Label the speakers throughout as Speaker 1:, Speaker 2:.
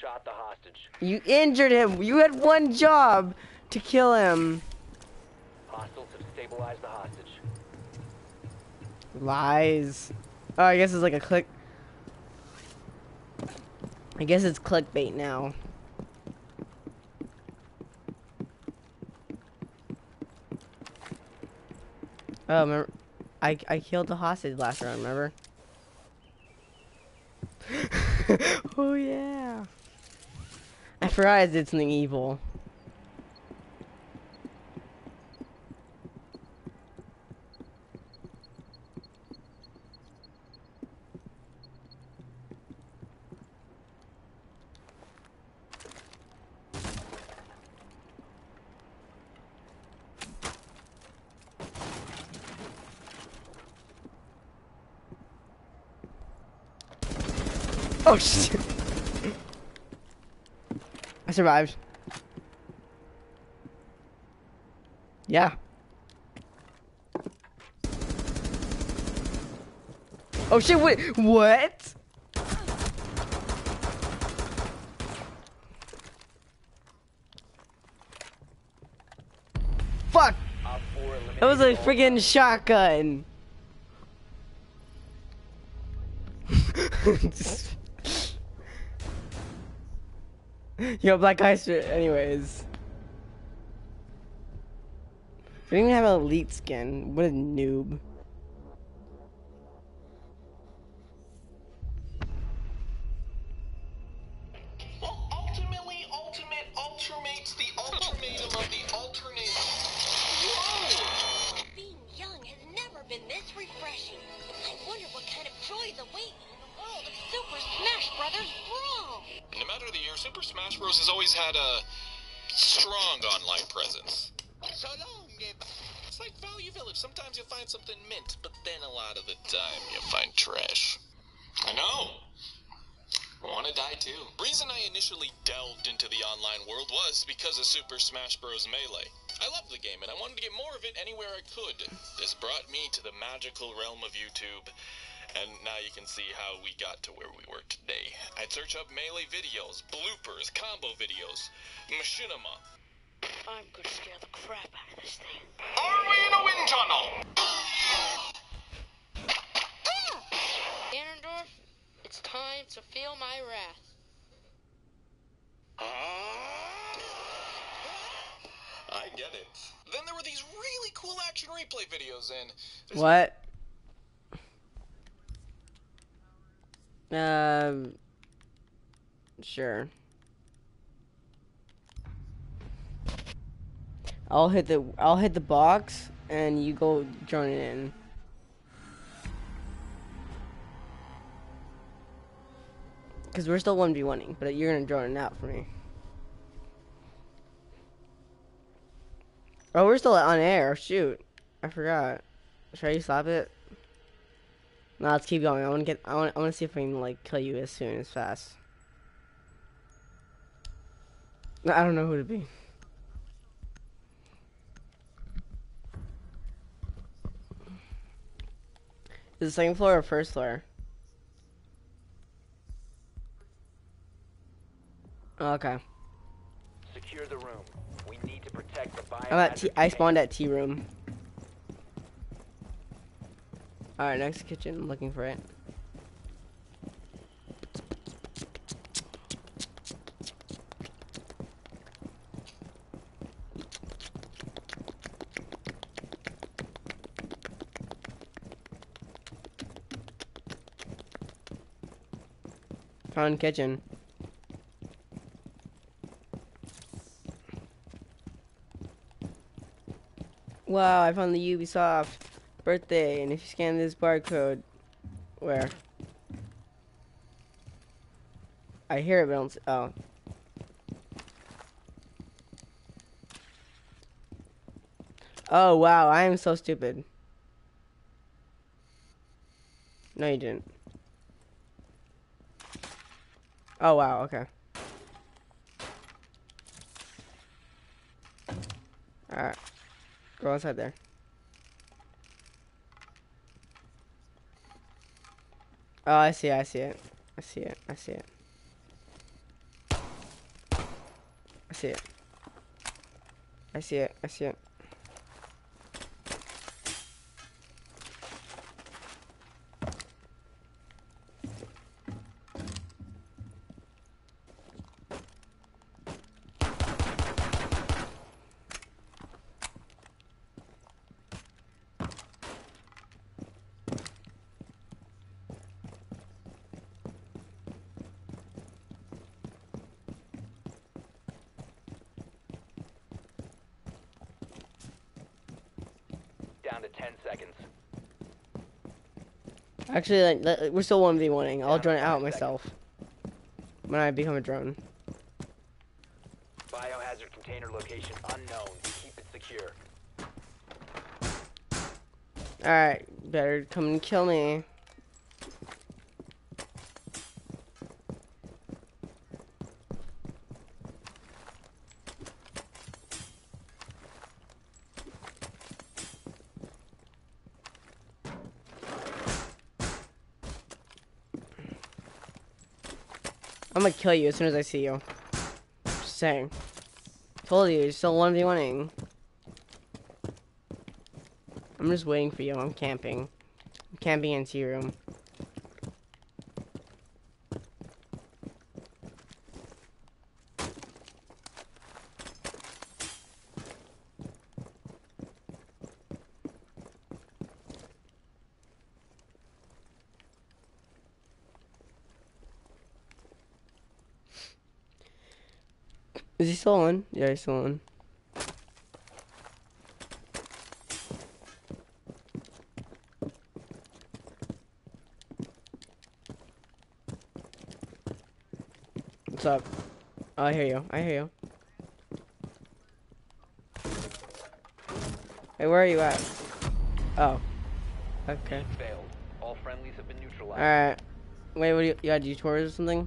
Speaker 1: shot the hostage.
Speaker 2: You injured him. You had one job to kill him.
Speaker 1: Hostiles have stabilized the hostage.
Speaker 2: Lies. Oh, I guess it's like a click. I guess it's clickbait now. Oh, remember, I I killed the hostage last round. Remember? oh yeah. I forgot I did evil. Oh shit. I survived. Yeah. Oh shit, wait, what? Fuck!
Speaker 1: Op 4
Speaker 2: That was a friggin' shotgun. Yo, black eyes. Anyways, we don't even have an elite skin. What a noob.
Speaker 3: Well, ultimately, ultimate ultimates the ultimatum of the alternate. Whoa!
Speaker 4: Being young has never been this refreshing. I wonder what kind of joys await me in the world of Super Smash Brothers Brawl.
Speaker 3: No matter the year, Super Smash Bros. has always had a strong online presence. So long, It's like Value Village. Sometimes you'll find something mint, but then a lot of the time you'll find trash. I know. I want to die too. Reason I initially delved into the online world was because of Super Smash Bros. Melee. I loved the game and I wanted to get more of it anywhere I could. This brought me to the magical realm of YouTube. And now you can see how we got to where we were today. I'd search up melee videos, bloopers, combo videos, machinima.
Speaker 4: I'm gonna scare the crap out of this thing.
Speaker 3: Are we in a wind tunnel?
Speaker 4: Ganondorf, it's time to feel my wrath.
Speaker 3: I get it. Then there were these really cool action replay videos and
Speaker 2: What? Um. Sure. I'll hit the I'll hit the box and you go join it in. Cause we're still one v oneing, but you're gonna join it out for me. Oh, we're still on air. Shoot, I forgot. Should I stop it? No, let's keep going. I want to get. I want. I want to see if I can like kill you as soon as fast. I don't know who to be. Is it second floor or first floor? Okay.
Speaker 1: Secure the room. We need to protect the
Speaker 2: I'm at T. I spawned at T room. All right, next kitchen. I'm looking for it. Found kitchen. Wow, I found the Ubisoft birthday, and if you scan this barcode, where? I hear it, but I don't. Oh. Oh wow, I am so stupid. No, you didn't. Oh wow, okay. Alright. Go inside there. Oh, I see, I see it. I see it, I see it. I see it. I see it, I see it.
Speaker 1: Down to 10 seconds.
Speaker 2: Actually, like, we're still one v oneing. I'll
Speaker 1: Down
Speaker 2: drone it out myself when I become a drone.
Speaker 1: Biohazard container location unknown. Keep it secure.
Speaker 2: All right, better come and kill me. I'm gonna kill you as soon as I see you. Just saying. Told you, you're still 1v1ing. I'm just waiting for you. I'm camping. I'm camping in tea room. Is he still on? Yeah, he's still on. What's up? Oh, I hear you. I hear you. Hey, where are you at? Oh. Okay.
Speaker 1: Failed. All friendlies have been neutralized.
Speaker 2: Alright. Wait, what do you, you got detours or something?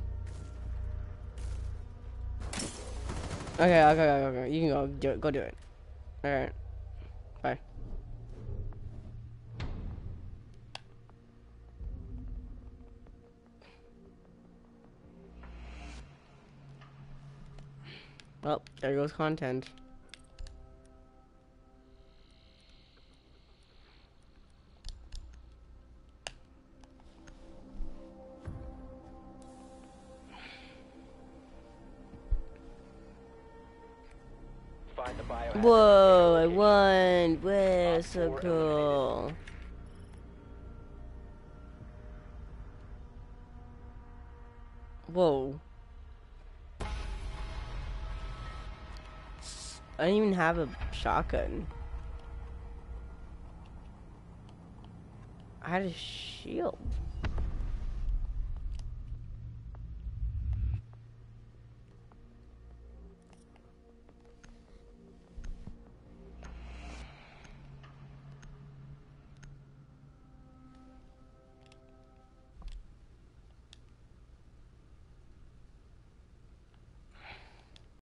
Speaker 2: Okay, okay, okay. You can go do it. Go do it. Alright. Bye. Well, there goes content. Whoa, I won! Whoa, so cool. Whoa. I don't even have a shotgun. I had a shield.